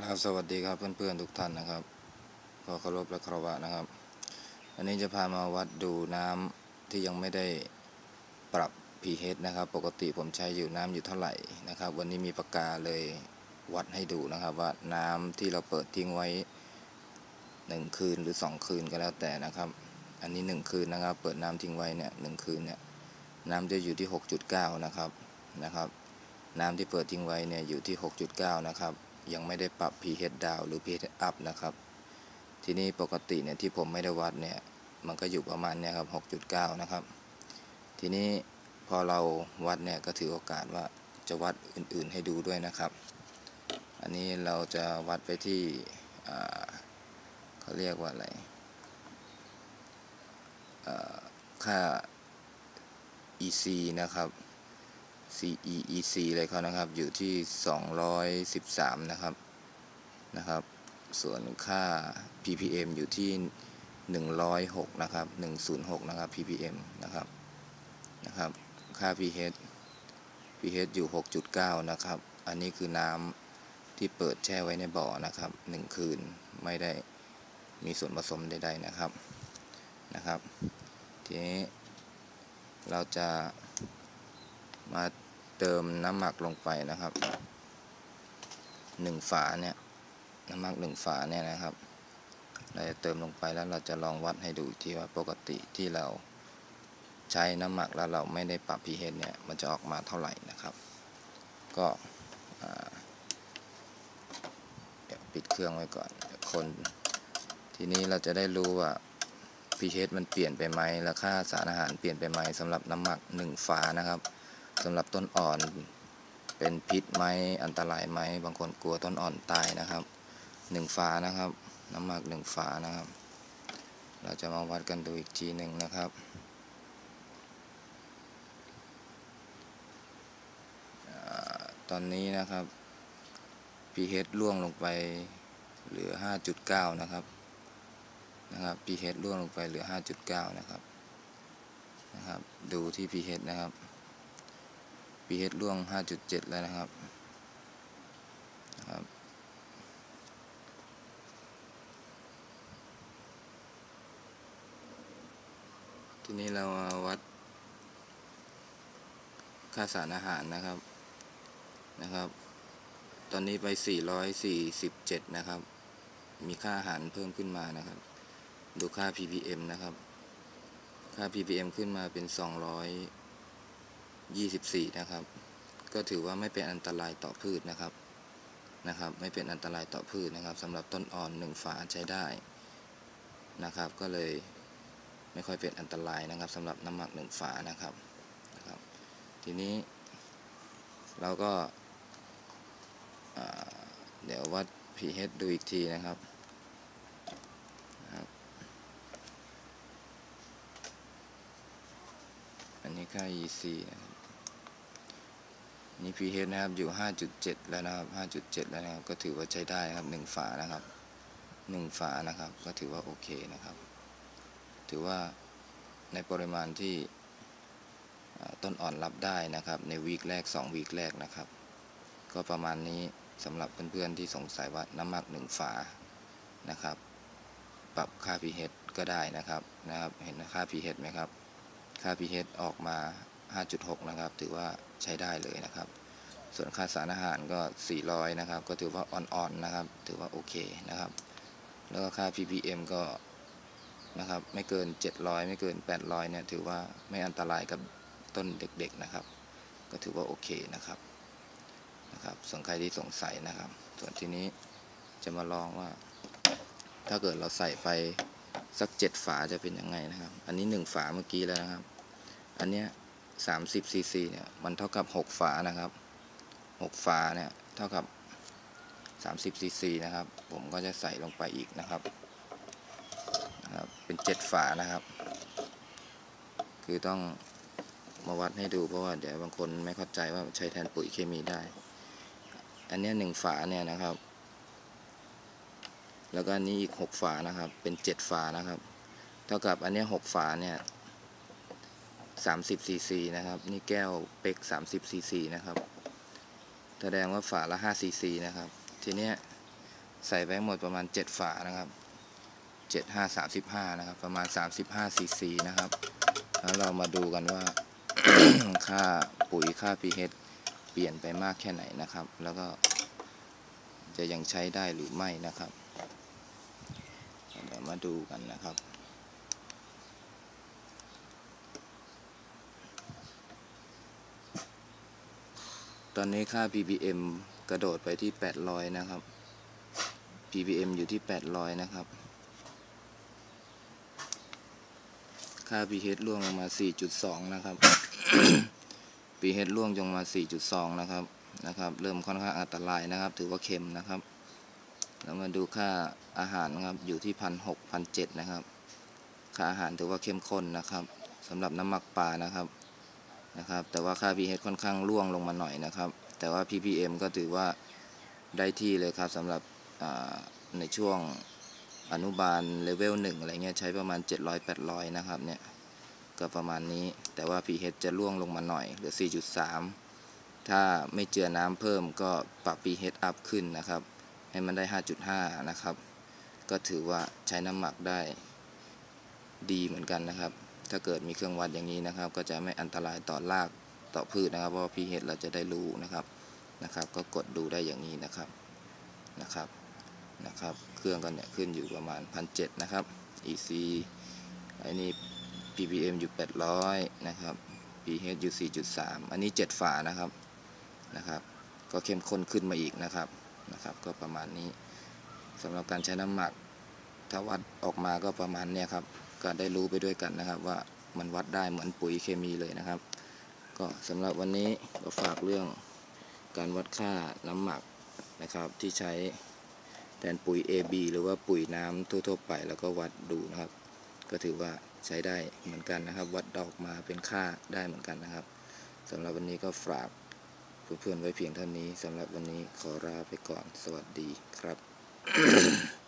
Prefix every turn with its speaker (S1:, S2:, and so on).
S1: ครับสวัสดีครับเพื่อนๆทุกท่านนะครับขอเคารพและคารวะนะครับ อันนี้จะพามาวัดดูน้ำที่ยังไม่ได้ปรับ pH นะครับ ปกติผมใช้อยู่น้ำอยู่เท่าไหร่นะครับ วันนี้มีปากกาเลยวัดให้ดูนะครับว่าน้ำที่เราเปิดทิ้งไว้หนึ่งคืนหรือสองคืนก็แล้วแต่นะครับ อันนี้หนึ่งคืนนะครับ เปิดน้ำทิ้งไว้เนี่ยหนึ่งคืนเนี่ยน้ำจะอยู่ที่ 6.9 นะครับนะครับ น้ำที่เปิดทิ้งไว้เนี่ยอยู่ที่ 6.9 นะครับ ยังไม่ได้ปรับ pH down หรือ pH up นะครับ ทีนี้ปกติเนี่ยที่ผมไม่ได้วัดเนี่ย มันก็อยู่ประมาณเนี่ยครับ 6.9 นะครับ ทีนี้พอเราวัดเนี่ยก็ถือโอกาสว่าจะวัดอื่นๆให้ดูด้วยนะครับ อันนี้เราจะวัดไปที่เขาเรียกว่าอะไรค่า EC นะครับ CEEC เลยเขานะครับ อยู่ที่ 213 นะครับ นะครับ ส่วนค่า ppm อยู่ที่ 106 นะครับ 106 นะครับ ppm นะครับ นะครับ ค่า pH pH อยู่ 6.9 นะครับ อันนี้คือน้ำที่เปิดแช่ไว้ในบ่อนะครับ 1 คืน ไม่ได้มีส่วนผสมใดๆนะครับ นะครับ ทีนี้เราจะมา เติมน้ำหมักลงไปนะครับหนึ่งฝาเนี่ยน้ำหมักหนึ่งฝาเนี่ยนะครับ เราจะเติมลงไปแล้วเราจะลองวัดให้ดูอีกทีว่าปกติที่เราใช้น้ำหมักแล้วเราไม่ได้ปรับ pH เนี่ยมันจะออกมาเท่าไหร่นะครับ ก็เดี๋ยวปิดเครื่องไว้ก่อนคนทีนี้เราจะได้รู้ว่า pH มันเปลี่ยนไปไหมแล้วค่าสารอาหารเปลี่ยนไปไหมสำหรับน้ำหมักหนึ่งฝานะครับ สำหรับต้นอ่อนเป็นพิษไหมอันตรายไหมบางคนกลัวต้นอ่อนตายนะครับหนึ่งฝานะครับ น้ำหมักหนึ่งฝานะครับ เราจะมาวัดกันดูอีกทีหนึ่งนะครับอตอนนี้นะครับ pH ร่วงลงไปเหลือ 5.9 นะครับนะครับ pH ร่วงลงไปเหลือ 5.9 นะครับนะครับ ดูที่ pH นะครับ pH ร่วง 5.7 แล้วนะครับนะครับ ทีนี้เราาวัด ค่าสารอาหารนะครับ นะครับ ตอนนี้ไป 447 นะครับ มีค่าอาหารเพิ่มขึ้นมานะครับ ดูค่า ppm นะครับ ค่า ppm ขึ้นมาเป็น 24 นะครับ ก็ถือว่าไม่เป็นอันตรายต่อพืชนะครับนะครับ ไม่เป็นอันตรายต่อพืชนะครับสำหรับต้นอ่อนหนึ่งฝาใช้ได้นะครับ ก็เลยไม่ค่อยเป็นอันตรายนะครับสำหรับน้ำหมักหนึ่งฝานะครับนะครับ ทีนี้เราก็เดี๋ยววัด pH ดูอีกทีนะครับนะครับอันนี้ค่า EC นะครับ นี่ pH นะครับอยู่ 5.7 แล้วนะครับ 5.7 แล้วนะครับ ก็ถือว่าใช้ได้ครับหนึ่งฝานะครับหนึ่งฝานะครับ ก็ถือว่าโอเคนะครับ ถือว่าในปริมาณที่ต้นอ่อนรับได้นะครับ ในวีคแรก 2 วีคแรกนะครับ ก็ประมาณนี้สำหรับเพื่อนๆที่สงสัยว่าน้ำหมักหนึ่งฝานะครับ ปรับค่า pH ก็ได้นะครับนะครับ เห็นค่า pH ไหมครับ ค่า pH ออกมา 5.6 นะครับ ถือว่าใช้ได้เลยนะครับ ส่วนค่าสารอาหารก็ 400 นะครับ ก็ถือว่าอ่อนๆนะครับ ถือว่าโอเคนะครับ แล้วก็ค่า ppm ก็นะครับ ไม่เกิน 700 ไม่เกิน 800 เนี่ย ถือว่าไม่อันตรายกับต้นเด็กๆนะครับ ก็ถือว่าโอเคนะครับ นะครับ ส่วนใครที่สงสัยนะครับ ส่วนทีนี้จะมาลองว่า ถ้าเกิดเราใส่ไปสักเจ็ดฝาจะเป็นยังไงนะครับ อันนี้หนึ่งฝาเมื่อกี้แล้วนะครับ อันเนี้ย สามสิบซีซีเนี่ยมันเท่ากับหกฝานะครับหกฝาเนี่ยเท่ากับสามสิบซีซีนะครับ ผมก็จะใส่ลงไปอีกนะครับนะครับ เป็นเจ็ดฝานะครับ คือต้องมาวัดให้ดูเพราะว่าเดี๋ยวบางคนไม่เข้าใจว่าใช้แทนปุ๋ยเคมีได้ อันเนี้ยหนึ่งฝาเนี่ยนะครับ แล้วก็อันนี้อีกหกฝานะครับ เป็นเจ็ดฝานะครับ เท่ากับอันเนี้ยหกฝาเนี่ย สามสิบซีซีนะครับ นี่แก้วเป็กสามสิบซีซีนะครับ แสดงว่าฝาละห้าซีซีนะครับ ทีเนี้ยใส่ไปหมดประมาณ 7 ฝานะครับ 7 5 35 นะครับ ประมาณ 35ซีซีนะครับ แล้วเรามาดูกันว่า ค่าปุ๋ยค่า pH เปลี่ยนไปมากแค่ไหนนะครับ แล้วก็จะยังใช้ได้หรือไม่นะครับ เดี๋ยวมาดูกันนะครับ ตอนนี้ค่า ppm กระโดดไปที่ 800 นะครับ ppm อยู่ที่ 800 นะครับ ค่า pH ร่วงลงมา 4.2 นะครับ pH ร่วงลงมา 4.2 นะครับ นะครับ เริ่มค่อนข้างอันตรายนะครับ ถือว่าเค็มนะครับ แล้วมาดูค่าอาหารนะครับ อยู่ที่พันหกพันเจ็ดนะครับ ค่าอาหารถือว่าเข้มข้นนะครับสำหรับน้ำหมักปลานะครับ นะครับ แต่ว่าค่า pH ค่อนข้างร่วงลงมาหน่อยนะครับ แต่ว่า ppm ก็ถือว่าได้ที่เลยครับสำหรับในช่วงอนุบาลเลเวล1อะไรเงี้ยใช้ประมาณ 700-800 นะครับเนี่ยก็ประมาณนี้ แต่ว่า pH จะร่วงลงมาหน่อยเหลือ 4.3 ถ้าไม่เจือน้ำเพิ่มก็ปรับ pH up ขึ้นนะครับ ให้มันได้ 5.5 นะครับ ก็ถือว่าใช้น้ำหมักได้ดีเหมือนกันนะครับ ถ้าเกิดมีเครื่องวัดอย่างนี้นะครับ ก็จะไม่อันตรายต่อรากต่อพืชนะครับ เพราะว่า pH เราจะได้รู้นะครับนะครับ ก็กดดูได้อย่างนี้นะครับนะครับนะครับ เครื่องกันเนี่ยขึ้นอยู่ประมาณ1,700นะครับ EC อันนี้ ppm อยู่ 800 นะครับ pH อยู่ 4.3 อันนี้ 7 ฝานะครับนะครับ ก็เข้มข้นขึ้นมาอีกนะครับนะครับ ก็ประมาณนี้สำหรับการใช้น้ำหมักถ้าวัดออกมาก็ประมาณเนี้ยครับ ก็ได้รู้ไปด้วยกันนะครับ ว่ามันวัดได้เหมือนปุ๋ยเคมีเลยนะครับ ก็สำหรับวันนี้ก็ฝากเรื่องการวัดค่าน้ำหมักนะครับ ที่ใช้แทนปุ๋ย AB หรือว่าปุ๋ยน้ำทั่วๆไปแล้วก็วัดดูนะครับ ก็ถือว่าใช้ได้เหมือนกันนะครับ วัดออกมาเป็นค่าได้เหมือนกันนะครับสำหรับวันนี้ก็ฝากเพื่อนๆไว้เพียงเท่านี้สำหรับวันนี้ขอลาไปก่อนสวัสดีครับ